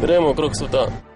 gremo okrog sveta.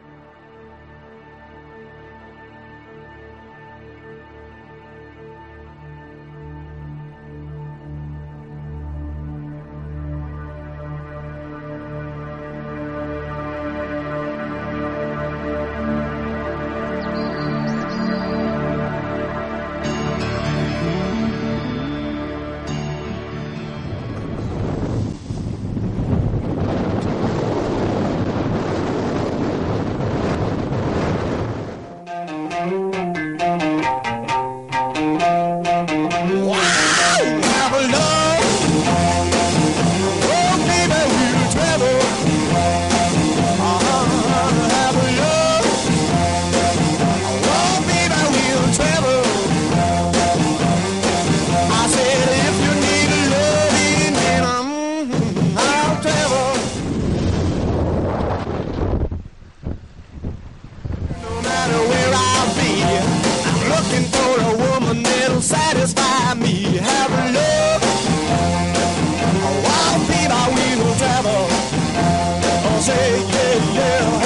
meu